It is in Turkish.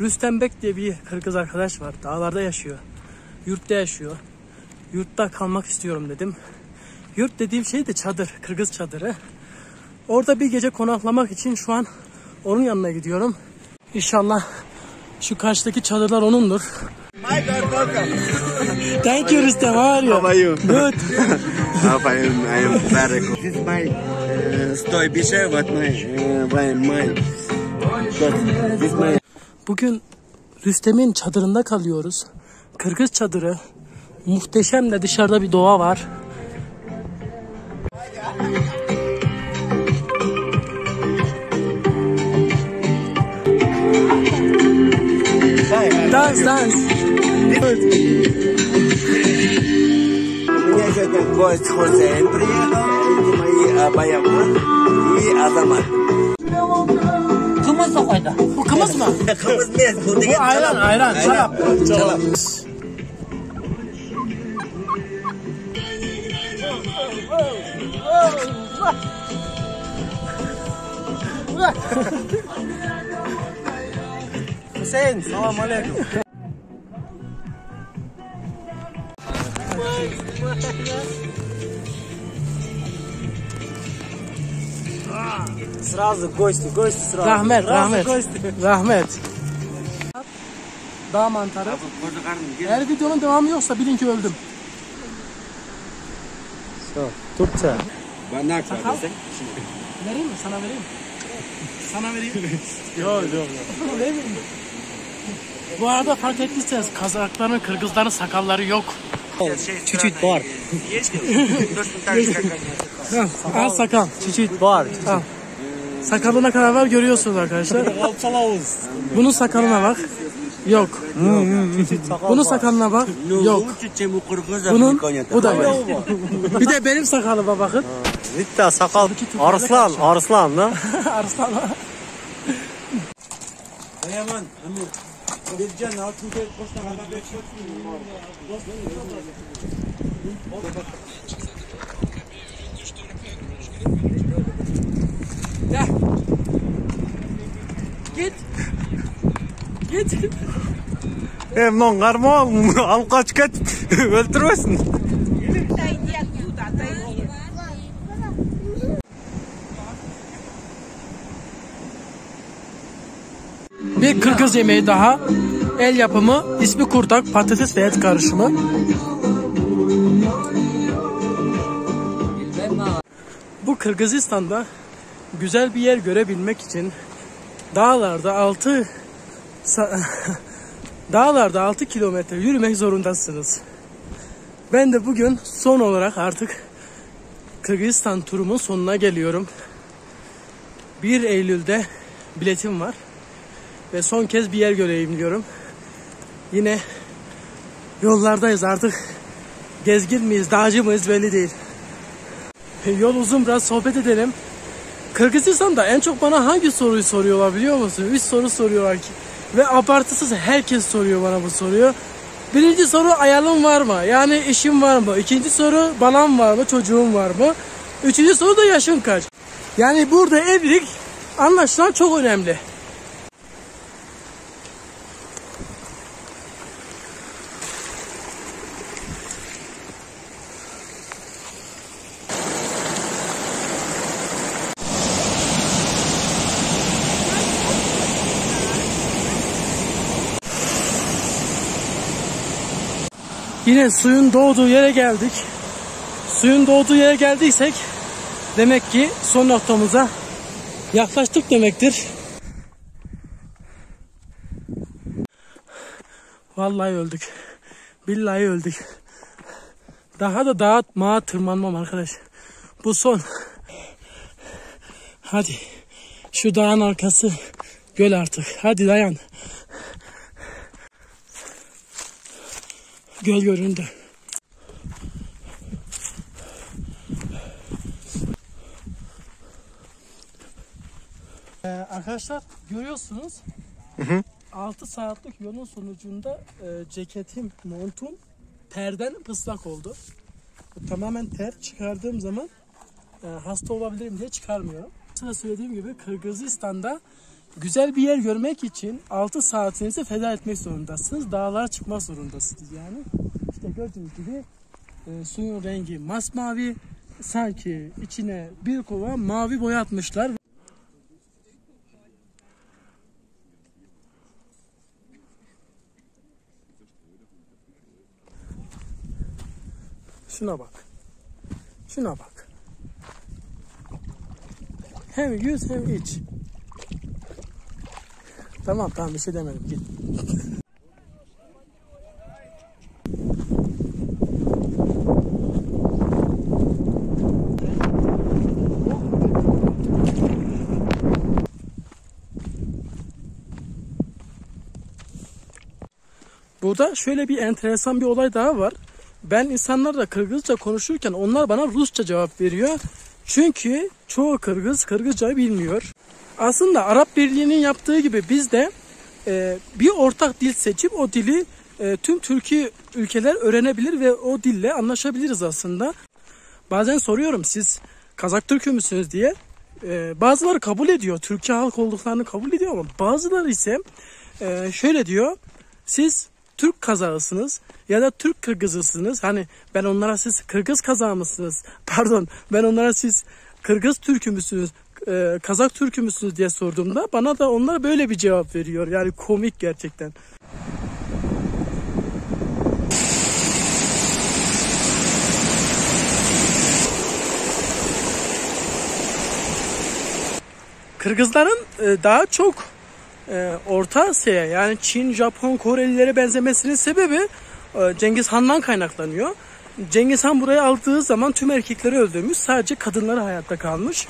Rüstem Bek diye bir Kırgız arkadaş var. Dağlarda yaşıyor. Yurtta yaşıyor. Yurtta kalmak istiyorum dedim. Yurt dediğim şey de çadır. Kırgız çadırı. Orada bir gece konaklamak için şu an onun yanına gidiyorum. İnşallah şu karşıdaki çadırlar onundur. My God, welcome. Thank you Rüstem. How are you? How are you? Good. How I am, I am very good. This is my uh, stoy bishe, but my, uh, my, my, but this my Bugün Rüstem'in çadırında kalıyoruz. Kırgız çadırı. Muhteşem de dışarıda bir doğa var. Dans dans. Меня сегодня гость Хусейн приехал, это мои uh, Баяман и Азамат. Kımız da koydu. Bu kımız mı? Kımız ne? Bu değil, ayran, çalap. ayran, çalap. Çalap. Hüseyin, selam aleyküm. Сразу гости, гости сразу. Rahmet, Сразу rahmet. гости. Rahmet. Dağ mantarı. Eğer videonun devamı yoksa bilin ki öldüm. Всё, Турция. Banak Sakal. Vereyim mi? Sana vereyim. Sana vereyim. yok yok yok. Vereyim mi? Bu arada fark ettiyseniz Kazakların, Kırgızların sakalları yok. Чуть-чуть бар. Al sakal. Чуть-чуть бар. Al. Sakalına kadar var görüyorsunuz arkadaşlar. Bunun sakalına bak. Yok. Bunun sakalına bak. Yok. Bunun bu da yok. Bir de benim sakalıma bakın. Bitti sakal. Arslan, arslan da. Arslan. Yaman, Amir. Altın tek boşta kadar Gel. Git. Git. Hem non karmağın al kaç kaç öldürmesin. Bir Kırgız yemeği daha. El yapımı, ismi kurdak, patates ve et karışımı. Bu Kırgızistan'da güzel bir yer görebilmek için dağlarda 6 dağlarda 6 kilometre yürümek zorundasınız. Ben de bugün son olarak artık Kırgızistan turumun sonuna geliyorum. 1 Eylül'de biletim var ve son kez bir yer göreyim diyorum. Yine yollardayız artık. Gezgin miyiz, dağcı mıyız belli değil. Yol uzun biraz sohbet edelim. Kırgızistan'da en çok bana hangi soruyu soruyorlar biliyor musun? Üç soru soruyorlar ki. Ve abartısız herkes soruyor bana bu soruyu. Birinci soru ayalım var mı? Yani işim var mı? İkinci soru balam var mı? Çocuğum var mı? Üçüncü soru da yaşın kaç? Yani burada evlilik anlaşılan çok önemli. Yine suyun doğduğu yere geldik. Suyun doğduğu yere geldiysek demek ki son noktamıza yaklaştık demektir. Vallahi öldük. Billahi öldük. Daha da dağa mağa tırmanmam arkadaş. Bu son. Hadi. Şu dağın arkası göl artık. Hadi dayan. Göl göründü. Ee, arkadaşlar görüyorsunuz 6 saatlik yolun sonucunda e, ceketim, montum terden ıslak oldu. Tamamen ter çıkardığım zaman e, hasta olabilirim diye çıkarmıyorum. Sıra söylediğim gibi Kırgızistan'da güzel bir yer görmek için 6 saatinizi feda etmek zorundasınız. Dağlara çıkmak zorundasınız yani. İşte gördüğünüz gibi e, suyun rengi masmavi. Sanki içine bir kova mavi boya atmışlar. Şuna bak. Şuna bak. Hem yüz hem iç. Tamam tamam bir şey demedim git. Burada şöyle bir enteresan bir olay daha var. Ben insanlarla Kırgızca konuşurken onlar bana Rusça cevap veriyor. Çünkü çoğu Kırgız Kırgızca bilmiyor. Aslında Arap Birliği'nin yaptığı gibi biz de e, bir ortak dil seçip o dili e, tüm Türkiye ülkeler öğrenebilir ve o dille anlaşabiliriz aslında. Bazen soruyorum siz Kazak Türk'ü müsünüz diye. E, bazıları kabul ediyor. Türkiye halk olduklarını kabul ediyor ama bazıları ise e, şöyle diyor. Siz Türk kazağısınız ya da Türk Kırgızısınız. Hani ben onlara siz Kırgız kazağı mısınız? Pardon ben onlara siz Kırgız Türk'ü müsünüz? E, Kazak Türk'ü müsünüz diye sorduğumda bana da onlar böyle bir cevap veriyor. Yani komik gerçekten. Kırgızların e, daha çok e, Orta Asya'ya yani Çin, Japon, Korelilere benzemesinin sebebi e, Cengiz Han'dan kaynaklanıyor. Cengiz Han buraya aldığı zaman tüm erkekleri öldürmüş. Sadece kadınları hayatta kalmış.